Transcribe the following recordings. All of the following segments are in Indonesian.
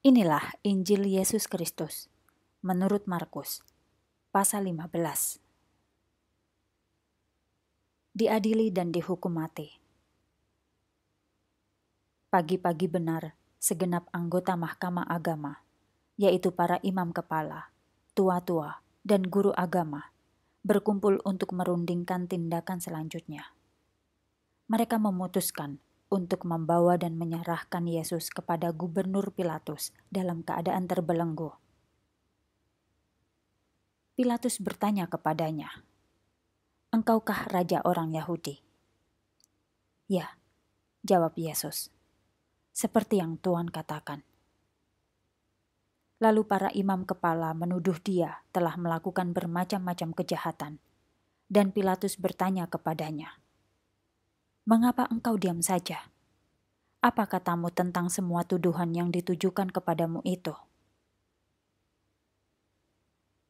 Inilah Injil Yesus Kristus menurut Markus pasal 15. Diadili dan dihukum mati. Pagi-pagi benar segenap anggota Mahkamah Agama, yaitu para imam kepala, tua-tua, dan guru agama, berkumpul untuk merundingkan tindakan selanjutnya. Mereka memutuskan untuk membawa dan menyerahkan Yesus kepada Gubernur Pilatus dalam keadaan terbelenggu. Pilatus bertanya kepadanya, "Engkaukah raja orang Yahudi?" "Ya," jawab Yesus, "seperti yang Tuhan katakan." Lalu para imam kepala menuduh dia telah melakukan bermacam-macam kejahatan, dan Pilatus bertanya kepadanya, Mengapa engkau diam saja? Apa katamu tentang semua tuduhan yang ditujukan kepadamu itu?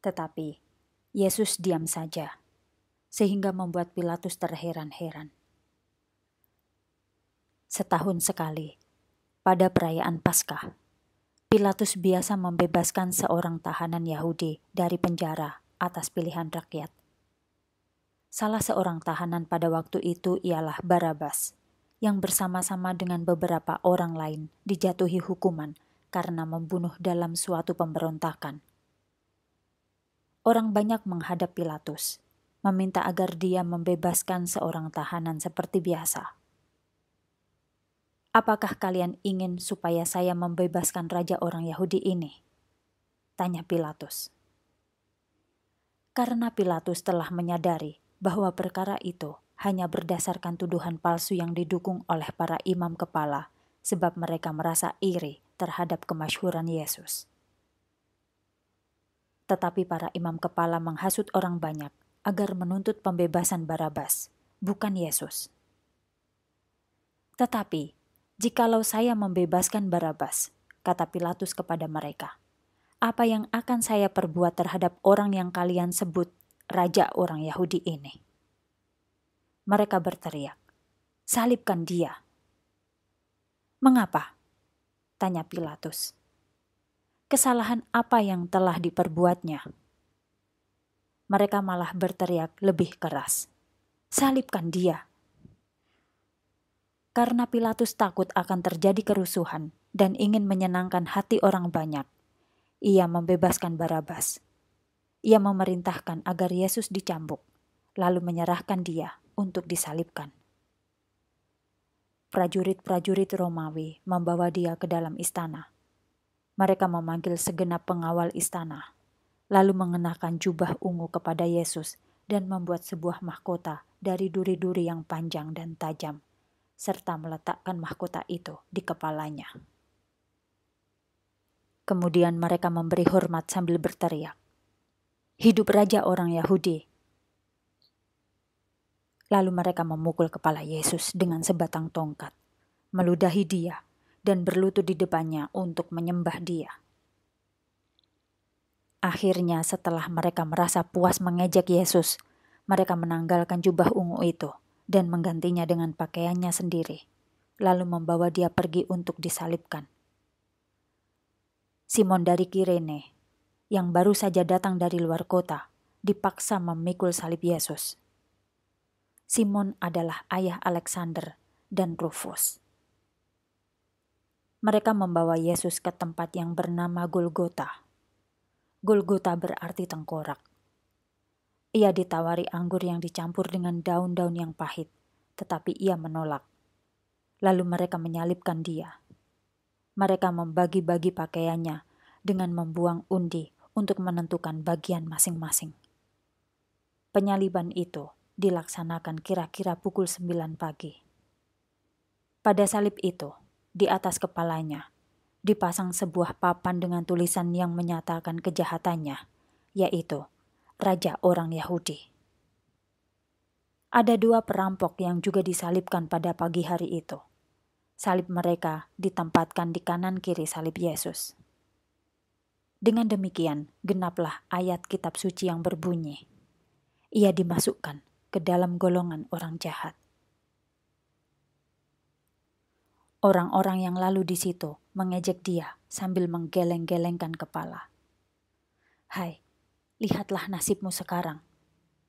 Tetapi Yesus diam saja, sehingga membuat Pilatus terheran-heran. Setahun sekali, pada perayaan Paskah, Pilatus biasa membebaskan seorang tahanan Yahudi dari penjara atas pilihan rakyat. Salah seorang tahanan pada waktu itu ialah Barabas, yang bersama-sama dengan beberapa orang lain dijatuhi hukuman karena membunuh dalam suatu pemberontakan. Orang banyak menghadap Pilatus, meminta agar dia membebaskan seorang tahanan seperti biasa. Apakah kalian ingin supaya saya membebaskan raja orang Yahudi ini? Tanya Pilatus. Karena Pilatus telah menyadari bahwa perkara itu hanya berdasarkan tuduhan palsu yang didukung oleh para imam kepala, sebab mereka merasa iri terhadap kemasyhuran Yesus. Tetapi para imam kepala menghasut orang banyak agar menuntut pembebasan Barabas, bukan Yesus. Tetapi, jikalau saya membebaskan Barabas, kata Pilatus kepada mereka, apa yang akan saya perbuat terhadap orang yang kalian sebut raja orang Yahudi ini. Mereka berteriak, "Salibkan dia!" "Mengapa?" tanya Pilatus. "Kesalahan apa yang telah diperbuatnya?" Mereka malah berteriak lebih keras, "Salibkan dia!" Karena Pilatus takut akan terjadi kerusuhan dan ingin menyenangkan hati orang banyak, ia membebaskan Barabas ia memerintahkan agar Yesus dicambuk, lalu menyerahkan dia untuk disalibkan. Prajurit-prajurit Romawi membawa dia ke dalam istana. Mereka memanggil segenap pengawal istana, lalu mengenakan jubah ungu kepada Yesus dan membuat sebuah mahkota dari duri-duri yang panjang dan tajam, serta meletakkan mahkota itu di kepalanya. Kemudian mereka memberi hormat sambil berteriak, hidup raja orang Yahudi. Lalu mereka memukul kepala Yesus dengan sebatang tongkat, meludahi dia, dan berlutut di depannya untuk menyembah dia. Akhirnya setelah mereka merasa puas mengejek Yesus, mereka menanggalkan jubah ungu itu dan menggantinya dengan pakaiannya sendiri, lalu membawa dia pergi untuk disalibkan. Simon dari Kirene yang baru saja datang dari luar kota dipaksa memikul salib Yesus. Simon adalah ayah Alexander dan Rufus. Mereka membawa Yesus ke tempat yang bernama Golgota. Golgota berarti tengkorak. Ia ditawari anggur yang dicampur dengan daun-daun yang pahit, tetapi ia menolak. Lalu mereka menyalibkan dia. Mereka membagi-bagi pakaiannya dengan membuang undi untuk menentukan bagian masing-masing. Penyaliban itu dilaksanakan kira-kira pukul 9 pagi. Pada salib itu, di atas kepalanya, dipasang sebuah papan dengan tulisan yang menyatakan kejahatannya, yaitu Raja Orang Yahudi. Ada dua perampok yang juga disalibkan pada pagi hari itu. Salib mereka ditempatkan di kanan kiri salib Yesus. Dengan demikian, genaplah ayat kitab suci yang berbunyi, ia dimasukkan ke dalam golongan orang jahat. Orang-orang yang lalu di situ mengejek dia sambil menggeleng-gelengkan kepala. Hai, lihatlah nasibmu sekarang,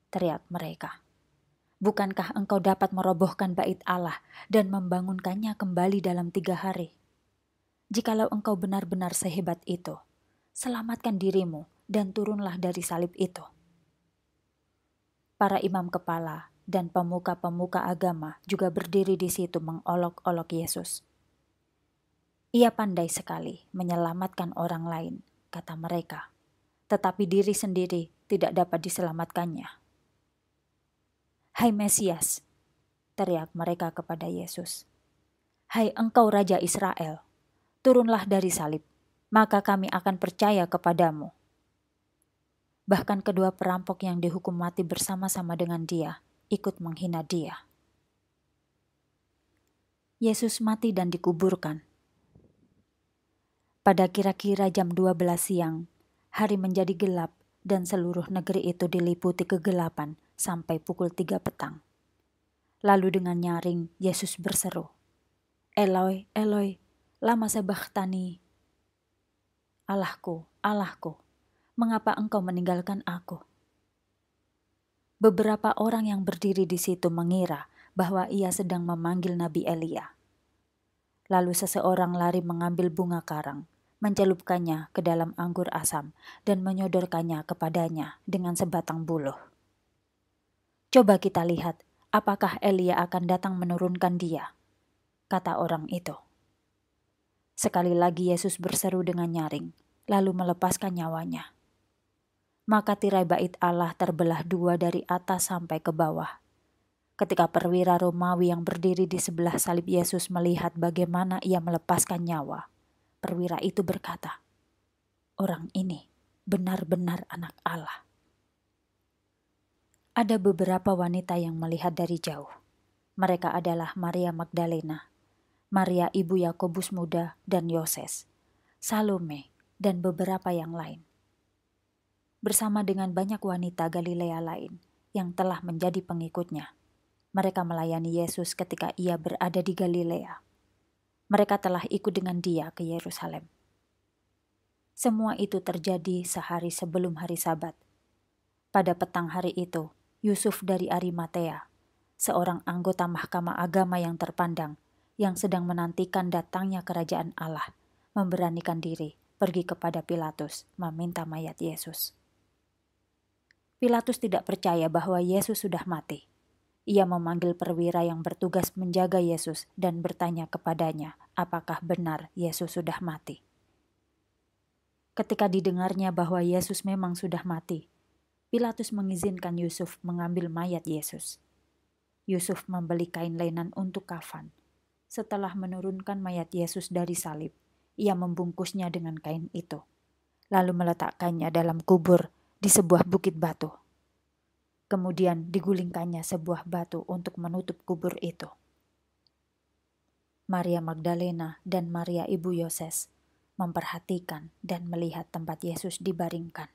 teriak mereka. Bukankah engkau dapat merobohkan bait Allah dan membangunkannya kembali dalam tiga hari? Jikalau engkau benar-benar sehebat itu, selamatkan dirimu dan turunlah dari salib itu. Para imam kepala dan pemuka-pemuka agama juga berdiri di situ mengolok-olok Yesus. Ia pandai sekali menyelamatkan orang lain, kata mereka, tetapi diri sendiri tidak dapat diselamatkannya. Hai Mesias, teriak mereka kepada Yesus. Hai engkau Raja Israel, turunlah dari salib, maka kami akan percaya kepadamu. Bahkan kedua perampok yang dihukum mati bersama-sama dengan dia ikut menghina dia. Yesus mati dan dikuburkan. Pada kira-kira jam 12 siang, hari menjadi gelap dan seluruh negeri itu diliputi kegelapan sampai pukul 3 petang. Lalu dengan nyaring, Yesus berseru, Eloi, Eloi, lama sabachthani. Allahku, Allahku, mengapa engkau meninggalkan aku? Beberapa orang yang berdiri di situ mengira bahwa ia sedang memanggil Nabi Elia. Lalu seseorang lari mengambil bunga karang, mencelupkannya ke dalam anggur asam, dan menyodorkannya kepadanya dengan sebatang buluh. Coba kita lihat apakah Elia akan datang menurunkan dia, kata orang itu. Sekali lagi Yesus berseru dengan nyaring, lalu melepaskan nyawanya maka tirai bait Allah terbelah dua dari atas sampai ke bawah. Ketika perwira Romawi yang berdiri di sebelah salib Yesus melihat bagaimana ia melepaskan nyawa, perwira itu berkata, "Orang ini benar-benar anak Allah." Ada beberapa wanita yang melihat dari jauh. Mereka adalah Maria Magdalena, Maria ibu Yakobus muda dan Yoses, Salome, dan beberapa yang lain bersama dengan banyak wanita Galilea lain yang telah menjadi pengikutnya. Mereka melayani Yesus ketika ia berada di Galilea. Mereka telah ikut dengan dia ke Yerusalem. Semua itu terjadi sehari sebelum hari Sabat. Pada petang hari itu, Yusuf dari Arimatea, seorang anggota mahkamah agama yang terpandang, yang sedang menantikan datangnya kerajaan Allah, memberanikan diri pergi kepada Pilatus meminta mayat Yesus. Pilatus tidak percaya bahwa Yesus sudah mati. Ia memanggil perwira yang bertugas menjaga Yesus dan bertanya kepadanya apakah benar Yesus sudah mati. Ketika didengarnya bahwa Yesus memang sudah mati, Pilatus mengizinkan Yusuf mengambil mayat Yesus. Yusuf membeli kain lenan untuk kafan. Setelah menurunkan mayat Yesus dari salib, ia membungkusnya dengan kain itu, lalu meletakkannya dalam kubur di sebuah bukit batu. Kemudian digulingkannya sebuah batu untuk menutup kubur itu. Maria Magdalena dan Maria ibu Yoses memperhatikan dan melihat tempat Yesus dibaringkan.